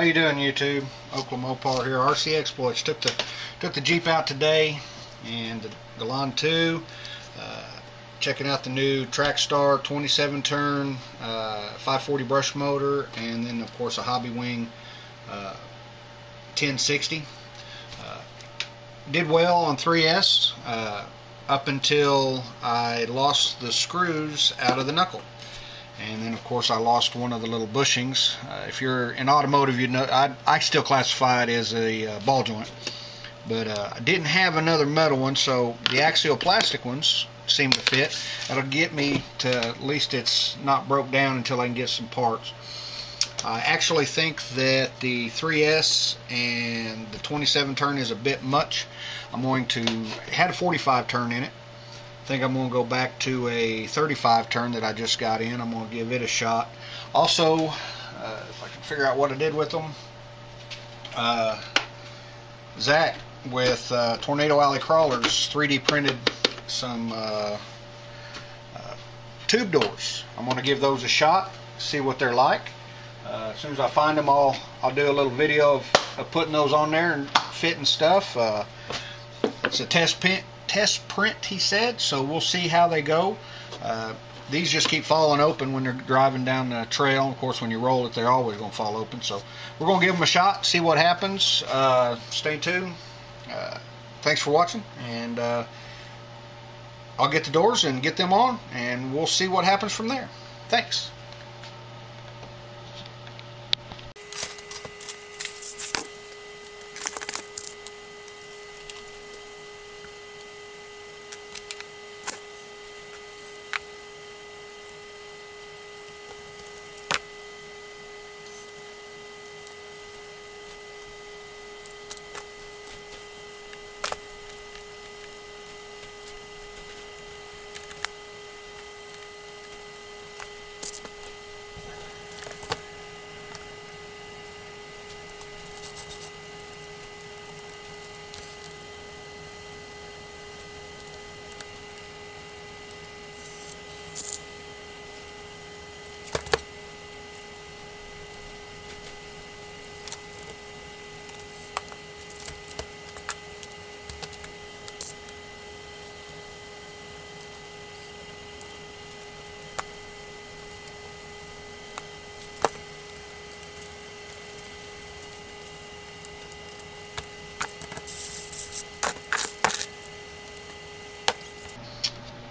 you doing, YouTube? Oklahoma Mopar here. RC Exploits took the took the Jeep out today, and the Gelande 2. Uh, checking out the new Trackstar 27 turn uh, 540 brush motor, and then of course a Hobbywing uh, 1060. Uh, did well on 3S uh, up until I lost the screws out of the knuckle and then of course I lost one of the little bushings. Uh, if you're in automotive, you know I, I still classify it as a uh, ball joint, but uh, I didn't have another metal one, so the axial plastic ones seem to fit. That'll get me to at least it's not broke down until I can get some parts. I actually think that the 3S and the 27 turn is a bit much. I'm going to had a 45 turn in it think I'm going to go back to a 35 turn that I just got in. I'm going to give it a shot. Also, uh, if I can figure out what I did with them, uh, Zach with uh, Tornado Alley Crawlers 3D printed some uh, uh, tube doors. I'm going to give those a shot, see what they're like. Uh, as soon as I find them, I'll, I'll do a little video of, of putting those on there and fitting stuff. it's a test print test print, he said, so we'll see how they go. Uh, these just keep falling open when they're driving down the trail. Of course, when you roll it, they're always going to fall open. So we're going to give them a shot, see what happens. Uh, stay tuned. Uh, thanks for watching, and uh, I'll get the doors and get them on, and we'll see what happens from there. Thanks.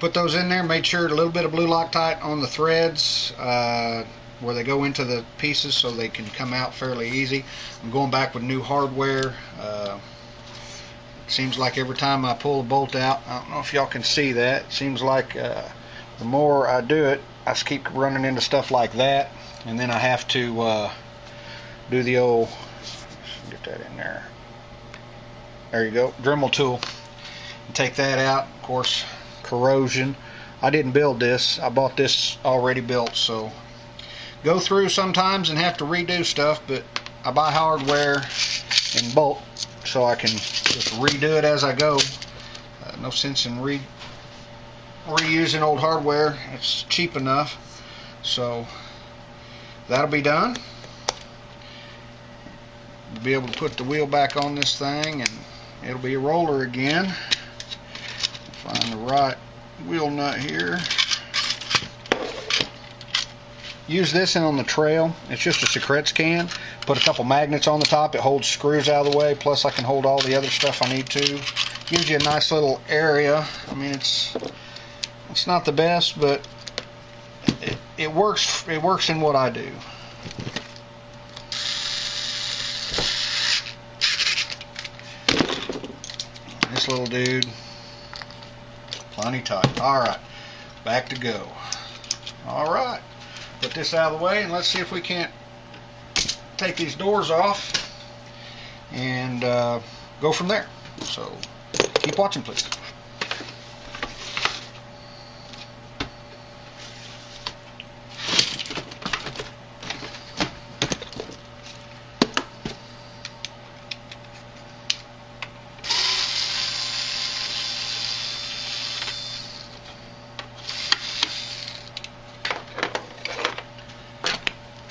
Put those in there made sure a little bit of blue Loctite on the threads uh, where they go into the pieces so they can come out fairly easy. I'm going back with new hardware uh, seems like every time I pull a bolt out I don't know if y'all can see that seems like uh, the more I do it I just keep running into stuff like that and then I have to uh, do the old get that in there there you go Dremel tool take that out of course corrosion. I didn't build this. I bought this already built, so go through sometimes and have to redo stuff, but I buy hardware in bulk so I can just redo it as I go. Uh, no sense in re reusing old hardware. It's cheap enough. So that'll be done. Be able to put the wheel back on this thing and it'll be a roller again find the right wheel nut here. Use this in on the trail. It's just a Secrets can. Put a couple magnets on the top. It holds screws out of the way. Plus I can hold all the other stuff I need to. Gives you a nice little area. I mean it's it's not the best, but it, it works. It works in what I do. Little dude Plenty tight. Alright, back to go. Alright, put this out of the way and let's see if we can't take these doors off and uh, go from there. So keep watching please.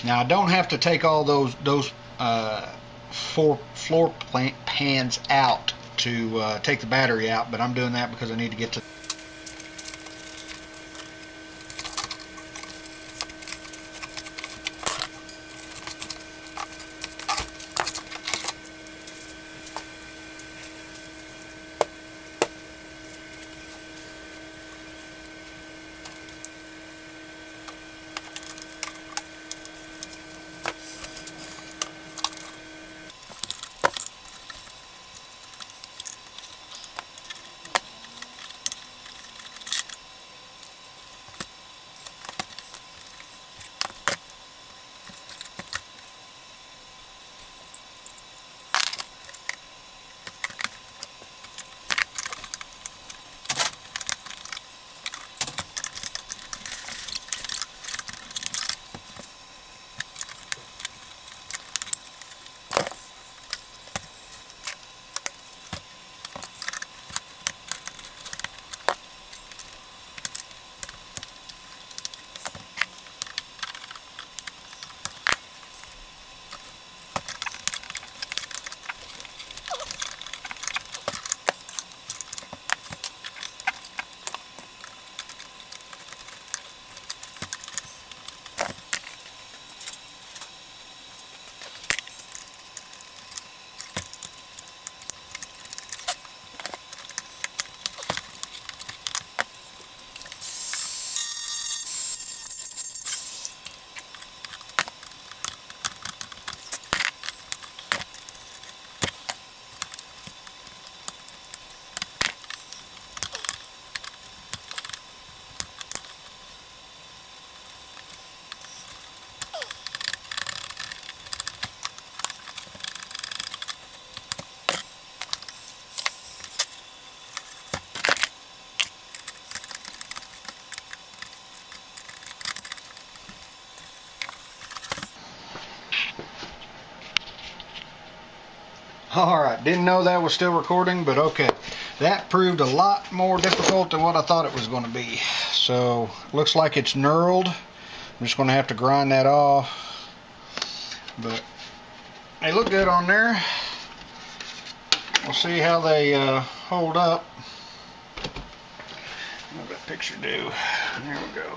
Now I don't have to take all those those uh, four floor pans out to uh, take the battery out, but I'm doing that because I need to get to Alright, didn't know that was still recording, but okay. That proved a lot more difficult than what I thought it was going to be. So, looks like it's knurled. I'm just going to have to grind that off. But, they look good on there. We'll see how they uh, hold up. What that picture do? There we go.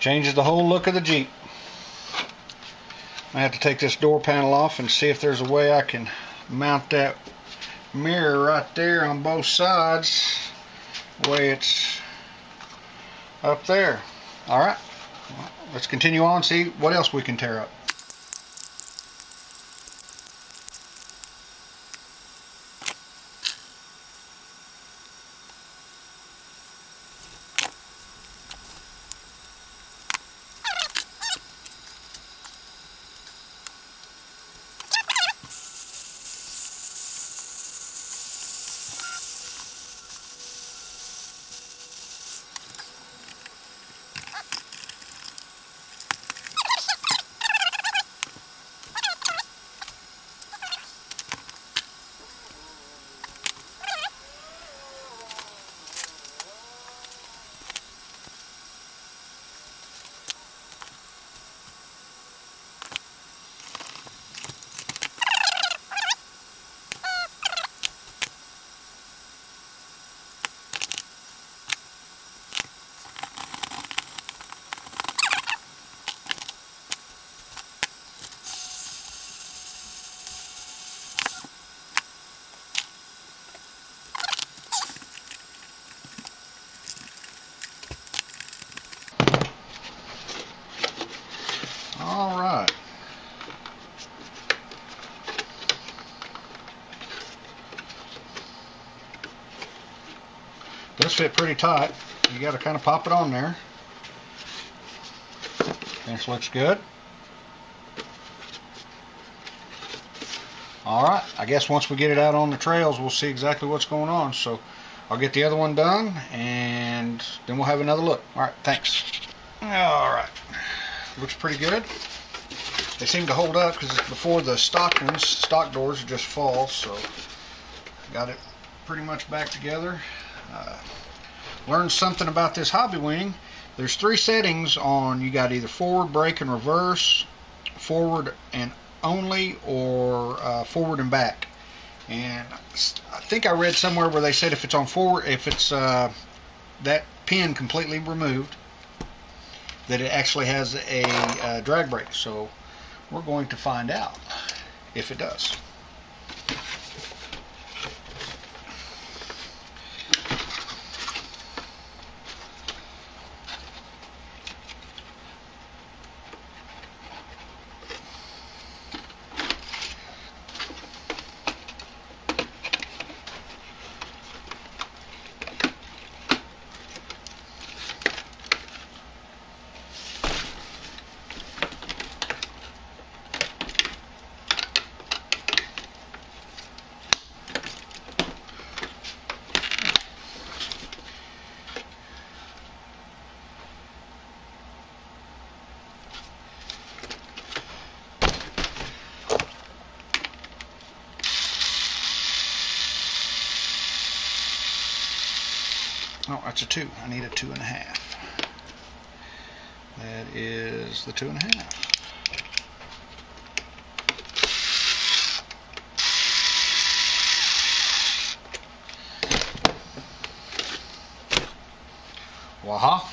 Changes the whole look of the Jeep. I have to take this door panel off and see if there's a way I can mount that mirror right there on both sides the way it's up there. Alright, let's continue on and see what else we can tear up. All right. Fit pretty tight. You got to kind of pop it on there. This looks good. Alright, I guess once we get it out on the trails, we'll see exactly what's going on. So I'll get the other one done, and then we'll have another look. Alright, thanks. Alright looks pretty good. They seem to hold up because before the stock ones, stock doors just fall, so got it pretty much back together. Uh, learned something about this Hobbywing. there's three settings on you got either forward brake and reverse forward and only or uh, forward and back. And I think I read somewhere where they said if it's on forward if it's uh, that pin completely removed that it actually has a uh, drag brake. So we're going to find out if it does Oh, that's a two. I need a two and a half. That is the two and a half. Waha.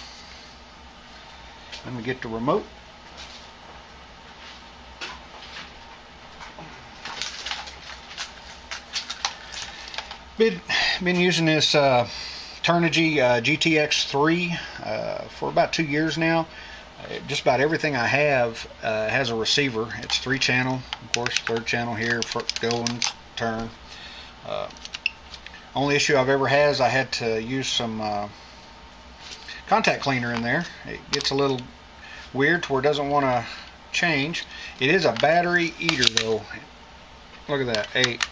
Let me get the remote. Been, been using this uh, Turnigy uh, GTX3 uh, for about two years now. Uh, just about everything I have uh, has a receiver. It's three channel, of course, third channel here, go and turn. Uh, only issue I've ever had is I had to use some uh, contact cleaner in there. It gets a little weird to where it doesn't want to change. It is a battery eater though. Look at that, eight.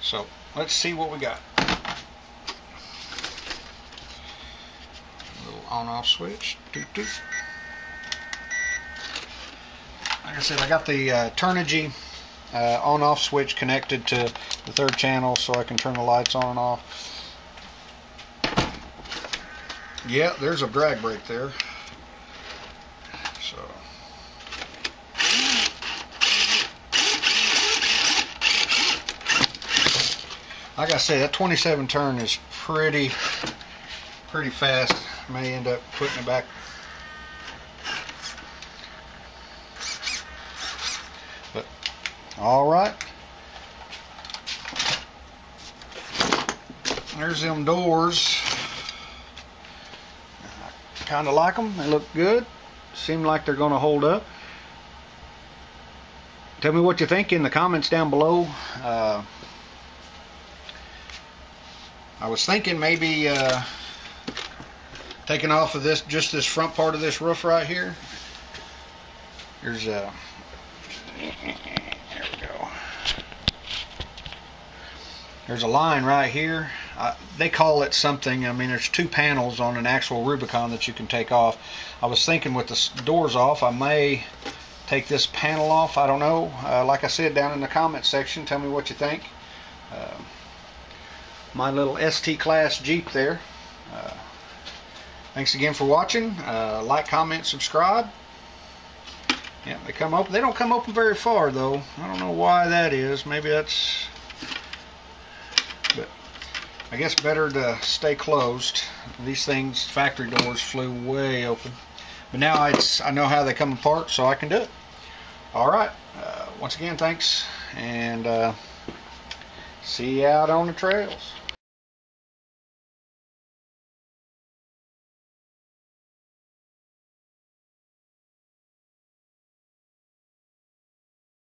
So let's see what we got. On off switch. Like I said, I got the uh, Turnigy uh, on off switch connected to the third channel so I can turn the lights on and off. Yeah, there's a drag brake there. So. Like I said, that 27 turn is pretty, pretty fast may end up putting it back. But, all right. There's them doors. I kind of like them. They look good. Seem like they're going to hold up. Tell me what you think in the comments down below. Uh, I was thinking maybe uh, taking off of this just this front part of this roof right here. There's a there we go. There's a line right here. Uh, they call it something I mean there's two panels on an actual Rubicon that you can take off. I was thinking with the doors off I may take this panel off I don't know. Uh, like I said down in the comment section tell me what you think. Uh, my little ST class Jeep there uh, Thanks again for watching. Uh, like, comment, subscribe. Yeah, they come open. They don't come open very far though. I don't know why that is. Maybe that's. But I guess better to stay closed. These things, factory doors, flew way open. But now it's I know how they come apart, so I can do it. All right. Uh, once again, thanks, and uh, see you out on the trails.